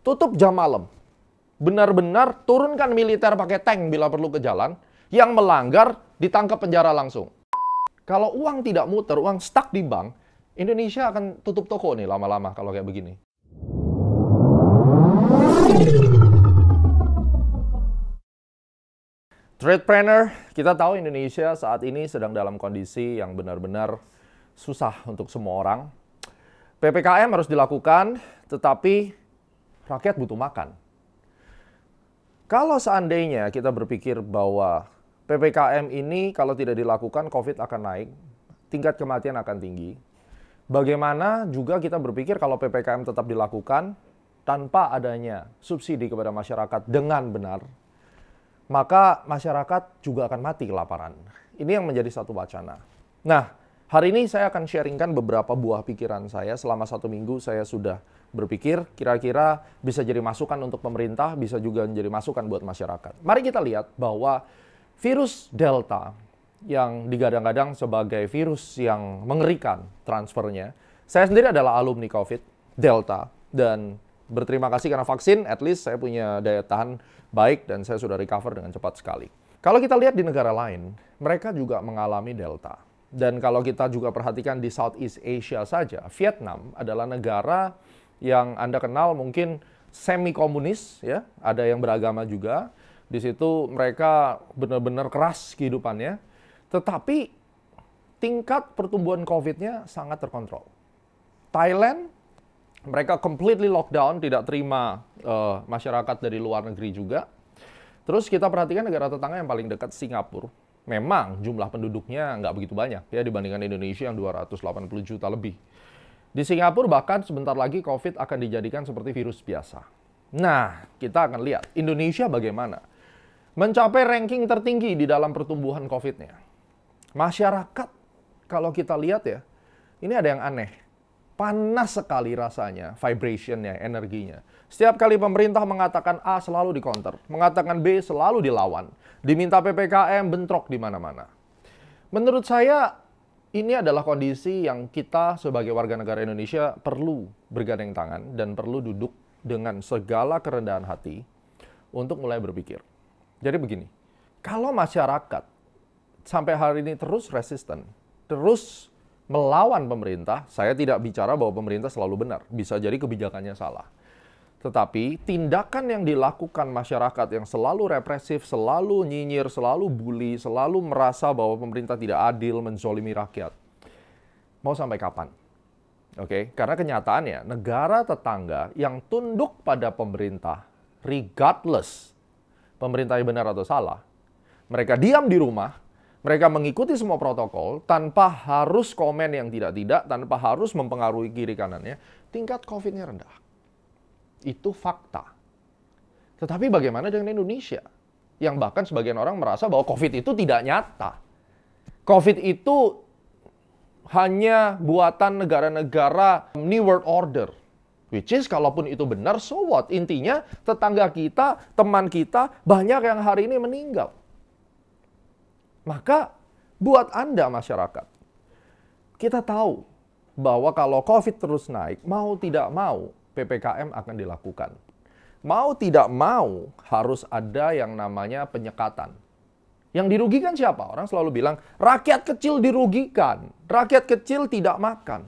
tutup jam malam. Benar-benar turunkan militer pakai tank bila perlu ke jalan, yang melanggar ditangkap penjara langsung. Kalau uang tidak muter, uang stuck di bank, Indonesia akan tutup toko nih lama-lama kalau kayak begini. Tradepreneur, kita tahu Indonesia saat ini sedang dalam kondisi yang benar-benar susah untuk semua orang. PPKM harus dilakukan, tetapi rakyat butuh makan. Kalau seandainya kita berpikir bahwa PPKM ini kalau tidak dilakukan COVID akan naik, tingkat kematian akan tinggi. Bagaimana juga kita berpikir kalau PPKM tetap dilakukan tanpa adanya subsidi kepada masyarakat dengan benar, maka masyarakat juga akan mati kelaparan. Ini yang menjadi satu wacana. Nah, hari ini saya akan sharingkan beberapa buah pikiran saya. Selama satu minggu saya sudah berpikir kira-kira bisa jadi masukan untuk pemerintah, bisa juga menjadi masukan buat masyarakat. Mari kita lihat bahwa virus Delta yang digadang-gadang sebagai virus yang mengerikan transfernya. Saya sendiri adalah alumni COVID Delta dan berterima kasih karena vaksin, at least saya punya daya tahan baik dan saya sudah recover dengan cepat sekali. Kalau kita lihat di negara lain, mereka juga mengalami delta. Dan kalau kita juga perhatikan di Southeast Asia saja, Vietnam adalah negara yang Anda kenal mungkin semi komunis ya, ada yang beragama juga. Di situ mereka benar-benar keras kehidupannya. Tetapi tingkat pertumbuhan COVID-nya sangat terkontrol. Thailand mereka completely lockdown, tidak terima uh, masyarakat dari luar negeri juga. Terus kita perhatikan negara tetangga yang paling dekat Singapura. Memang jumlah penduduknya nggak begitu banyak ya dibandingkan Indonesia yang 280 juta lebih. Di Singapura bahkan sebentar lagi COVID akan dijadikan seperti virus biasa. Nah, kita akan lihat Indonesia bagaimana. Mencapai ranking tertinggi di dalam pertumbuhan COVID-nya. Masyarakat, kalau kita lihat ya, ini ada yang aneh panas sekali rasanya, vibrationnya, energinya. Setiap kali pemerintah mengatakan A selalu di counter, mengatakan B selalu dilawan, diminta PPKM bentrok di mana-mana. Menurut saya ini adalah kondisi yang kita sebagai warga negara Indonesia perlu bergandeng tangan dan perlu duduk dengan segala kerendahan hati untuk mulai berpikir. Jadi begini, kalau masyarakat sampai hari ini terus resisten, terus melawan pemerintah, saya tidak bicara bahwa pemerintah selalu benar. Bisa jadi kebijakannya salah. Tetapi tindakan yang dilakukan masyarakat yang selalu represif, selalu nyinyir, selalu bully, selalu merasa bahwa pemerintah tidak adil, menzolimi rakyat. Mau sampai kapan? Oke, okay? karena kenyataannya negara tetangga yang tunduk pada pemerintah, regardless pemerintah yang benar atau salah, mereka diam di rumah, mereka mengikuti semua protokol tanpa harus komen yang tidak-tidak, tanpa harus mempengaruhi kiri kanannya, tingkat COVID-nya rendah. Itu fakta. Tetapi bagaimana dengan Indonesia? Yang bahkan sebagian orang merasa bahwa COVID itu tidak nyata. COVID itu hanya buatan negara-negara New World Order. Which is, kalaupun itu benar, so what? Intinya, tetangga kita, teman kita, banyak yang hari ini meninggal. Maka buat Anda masyarakat, kita tahu bahwa kalau COVID terus naik, mau tidak mau PPKM akan dilakukan. Mau tidak mau harus ada yang namanya penyekatan. Yang dirugikan siapa? Orang selalu bilang, rakyat kecil dirugikan. Rakyat kecil tidak makan.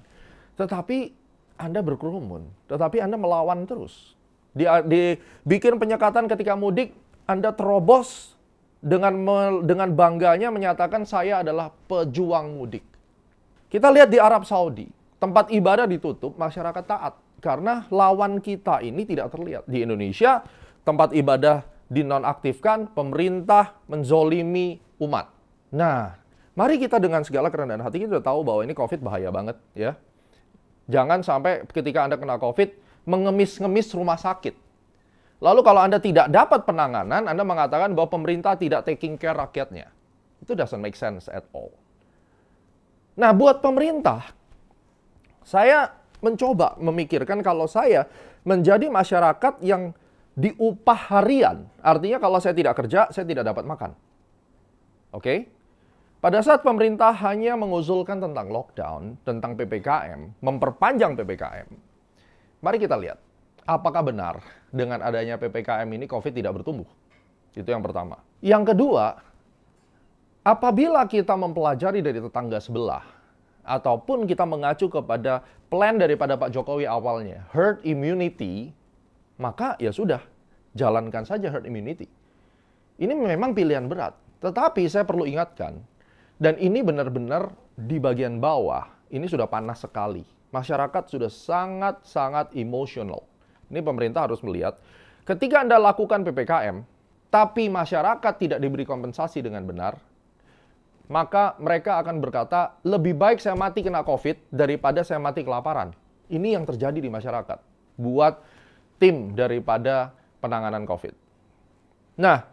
Tetapi Anda berkerumun. Tetapi Anda melawan terus. Dibikin penyekatan ketika mudik, Anda terobos dengan dengan bangganya menyatakan saya adalah pejuang mudik. Kita lihat di Arab Saudi, tempat ibadah ditutup, masyarakat taat karena lawan kita ini tidak terlihat. Di Indonesia, tempat ibadah dinonaktifkan, pemerintah menzolimi umat. Nah, mari kita dengan segala kerendahan hati kita sudah tahu bahwa ini COVID bahaya banget ya. Jangan sampai ketika Anda kena COVID mengemis-ngemis rumah sakit Lalu kalau Anda tidak dapat penanganan, Anda mengatakan bahwa pemerintah tidak taking care rakyatnya. Itu doesn't make sense at all. Nah, buat pemerintah, saya mencoba memikirkan kalau saya menjadi masyarakat yang diupah harian. Artinya kalau saya tidak kerja, saya tidak dapat makan. Oke? Okay? Pada saat pemerintah hanya mengusulkan tentang lockdown, tentang PPKM, memperpanjang PPKM, mari kita lihat apakah benar dengan adanya PPKM ini COVID tidak bertumbuh? Itu yang pertama. Yang kedua, apabila kita mempelajari dari tetangga sebelah, ataupun kita mengacu kepada plan daripada Pak Jokowi awalnya, herd immunity, maka ya sudah, jalankan saja herd immunity. Ini memang pilihan berat. Tetapi saya perlu ingatkan, dan ini benar-benar di bagian bawah, ini sudah panas sekali. Masyarakat sudah sangat-sangat emosional. Ini pemerintah harus melihat, ketika Anda lakukan PPKM, tapi masyarakat tidak diberi kompensasi dengan benar, maka mereka akan berkata, lebih baik saya mati kena COVID daripada saya mati kelaparan. Ini yang terjadi di masyarakat. Buat tim daripada penanganan COVID. Nah,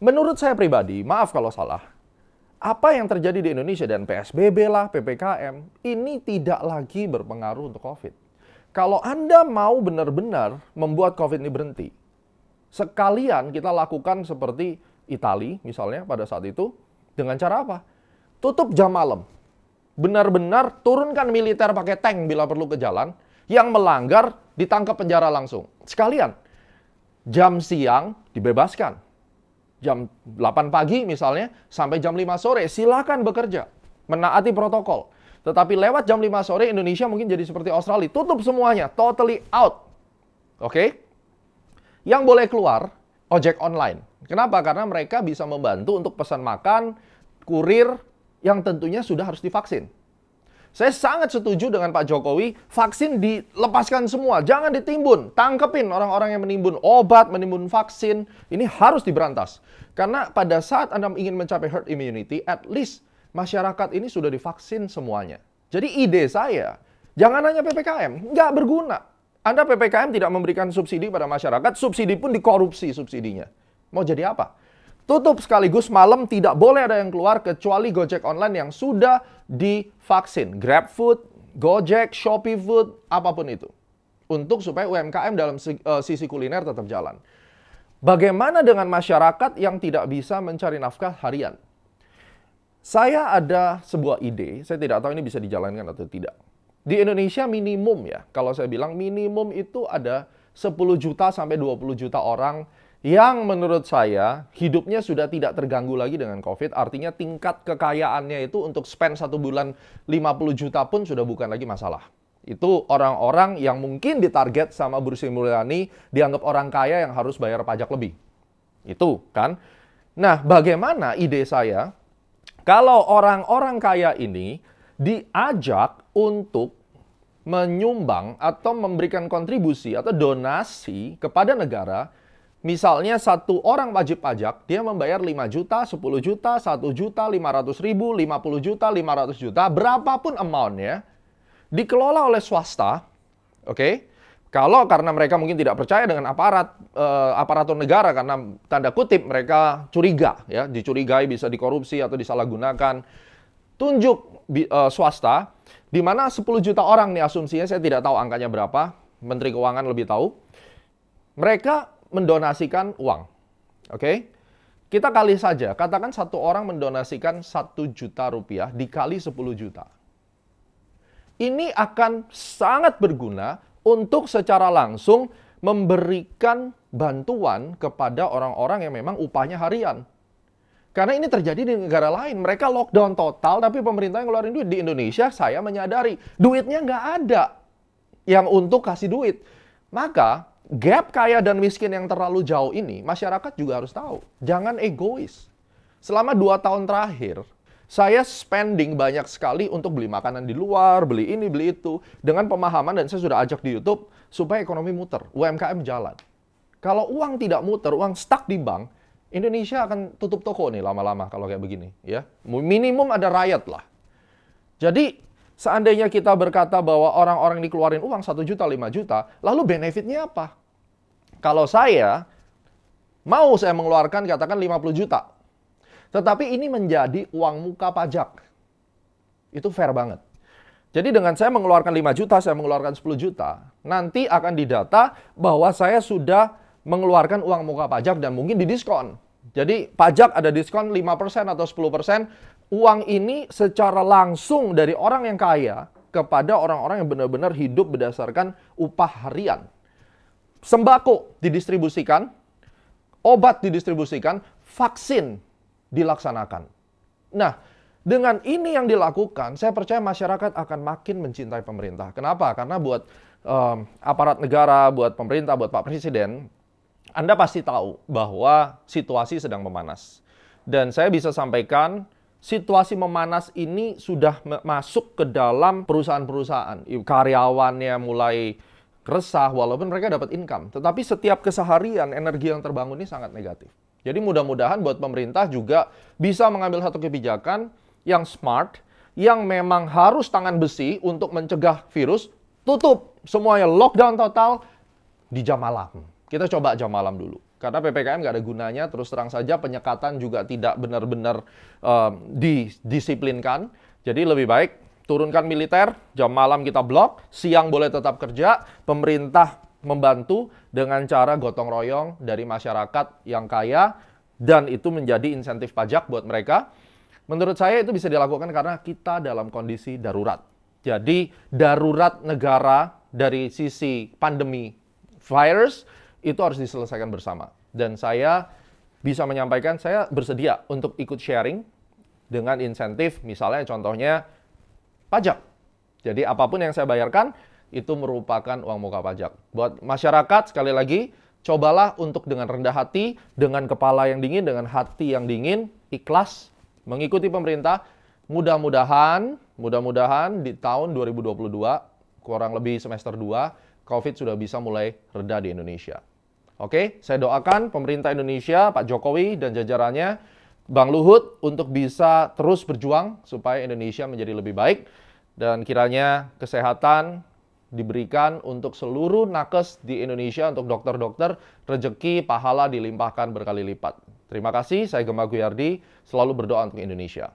menurut saya pribadi, maaf kalau salah, apa yang terjadi di Indonesia dan PSBB lah, PPKM, ini tidak lagi berpengaruh untuk COVID. Kalau Anda mau benar-benar membuat COVID ini berhenti, sekalian kita lakukan seperti Itali misalnya pada saat itu, dengan cara apa? Tutup jam malam. Benar-benar turunkan militer pakai tank bila perlu ke jalan, yang melanggar ditangkap penjara langsung. Sekalian, jam siang dibebaskan jam 8 pagi misalnya sampai jam 5 sore silakan bekerja menaati protokol. Tetapi lewat jam 5 sore Indonesia mungkin jadi seperti Australia, tutup semuanya, totally out. Oke? Okay? Yang boleh keluar ojek online. Kenapa? Karena mereka bisa membantu untuk pesan makan, kurir yang tentunya sudah harus divaksin. Saya sangat setuju dengan Pak Jokowi, vaksin dilepaskan semua, jangan ditimbun, tangkepin orang-orang yang menimbun obat, menimbun vaksin, ini harus diberantas. Karena pada saat Anda ingin mencapai herd immunity, at least masyarakat ini sudah divaksin semuanya. Jadi ide saya, jangan hanya PPKM, nggak berguna. Anda PPKM tidak memberikan subsidi pada masyarakat, subsidi pun dikorupsi subsidinya. Mau jadi apa? Tutup sekaligus malam tidak boleh ada yang keluar kecuali Gojek online yang sudah divaksin. GrabFood, Gojek, Shopee Food, apa pun itu. Untuk supaya UMKM dalam uh, sisi kuliner tetap jalan. Bagaimana dengan masyarakat yang tidak bisa mencari nafkah harian? Saya ada sebuah ide, saya tidak tahu ini bisa dijalankan atau tidak. Di Indonesia minimum ya, kalau saya bilang minimum itu ada 10 juta sampai 20 juta orang yang menurut saya hidupnya sudah tidak terganggu lagi dengan COVID. Artinya tingkat kekayaannya itu untuk spend satu bulan 50 juta pun sudah bukan lagi masalah. Itu orang-orang yang mungkin ditarget sama Bu Sri Mulyani dianggap orang kaya yang harus bayar pajak lebih. Itu kan. Nah, bagaimana ide saya kalau orang-orang kaya ini diajak untuk menyumbang atau memberikan kontribusi atau donasi kepada negara Misalnya satu orang wajib pajak, dia membayar 5 juta, 10 juta, 1 juta, 500 ribu, 50 juta, 500 juta, berapapun amount-nya, dikelola oleh swasta, oke? Okay? Kalau karena mereka mungkin tidak percaya dengan aparat uh, aparatur negara karena tanda kutip mereka curiga ya, dicurigai bisa dikorupsi atau disalahgunakan. Tunjuk uh, swasta di mana 10 juta orang nih asumsinya saya tidak tahu angkanya berapa, Menteri Keuangan lebih tahu. Mereka mendonasikan uang. Oke? Kita kali saja, katakan satu orang mendonasikan satu juta rupiah dikali 10 juta. Ini akan sangat berguna untuk secara langsung memberikan bantuan kepada orang-orang yang memang upahnya harian. Karena ini terjadi di negara lain. Mereka lockdown total, tapi pemerintah yang ngeluarin duit. Di Indonesia, saya menyadari, duitnya nggak ada yang untuk kasih duit. Maka, gap kaya dan miskin yang terlalu jauh ini, masyarakat juga harus tahu. Jangan egois. Selama dua tahun terakhir, saya spending banyak sekali untuk beli makanan di luar, beli ini, beli itu. Dengan pemahaman, dan saya sudah ajak di Youtube, supaya ekonomi muter, UMKM jalan. Kalau uang tidak muter, uang stuck di bank, Indonesia akan tutup toko nih lama-lama kalau kayak begini. ya Minimum ada rakyat lah. Jadi Seandainya kita berkata bahwa orang-orang dikeluarin uang 1 juta, 5 juta, lalu benefitnya apa? Kalau saya mau saya mengeluarkan katakan 50 juta, tetapi ini menjadi uang muka pajak. Itu fair banget. Jadi dengan saya mengeluarkan 5 juta, saya mengeluarkan 10 juta, nanti akan didata bahwa saya sudah mengeluarkan uang muka pajak dan mungkin didiskon. Jadi pajak ada diskon 5% atau 10%, uang ini secara langsung dari orang yang kaya kepada orang-orang yang benar-benar hidup berdasarkan upah harian. sembako didistribusikan, obat didistribusikan, vaksin dilaksanakan. Nah, dengan ini yang dilakukan, saya percaya masyarakat akan makin mencintai pemerintah. Kenapa? Karena buat um, aparat negara, buat pemerintah, buat Pak Presiden, Anda pasti tahu bahwa situasi sedang memanas. Dan saya bisa sampaikan, situasi memanas ini sudah masuk ke dalam perusahaan-perusahaan. Karyawannya mulai resah walaupun mereka dapat income. Tetapi setiap keseharian energi yang terbangun ini sangat negatif. Jadi mudah-mudahan buat pemerintah juga bisa mengambil satu kebijakan yang smart, yang memang harus tangan besi untuk mencegah virus, tutup semuanya lockdown total di jam malam. Kita coba jam malam dulu. Karena PPKM nggak ada gunanya, terus terang saja penyekatan juga tidak benar-benar um, didisiplinkan. Jadi lebih baik turunkan militer, jam malam kita blok, siang boleh tetap kerja, pemerintah membantu dengan cara gotong royong dari masyarakat yang kaya, dan itu menjadi insentif pajak buat mereka Menurut saya itu bisa dilakukan karena kita dalam kondisi darurat. Jadi darurat negara dari sisi pandemi virus itu harus diselesaikan bersama. Dan saya bisa menyampaikan saya bersedia untuk ikut sharing dengan insentif misalnya contohnya pajak. Jadi apa pun yang saya bayarkan itu merupakan uang muka pajak. Buat masyarakat sekali lagi cobalah untuk dengan rendah hati, dengan kepala yang dingin, dengan hati yang dingin, ikhlas mengikuti pemerintah. Mudah-mudahan, mudah-mudahan di tahun 2022, kurang lebih semester 2, COVID sudah bisa mulai reda di Indonesia. Oke, saya doakan pemerintah Indonesia, Pak Jokowi dan jajarannya, Bang Luhut untuk bisa terus berjuang supaya Indonesia menjadi lebih baik dan kiranya kesehatan diberikan untuk seluruh nakes di Indonesia untuk dokter-dokter rezeki pahala dilimpahkan berkali lipat. Terima kasih, saya Gemma Guyardi, selalu berdoa untuk Indonesia.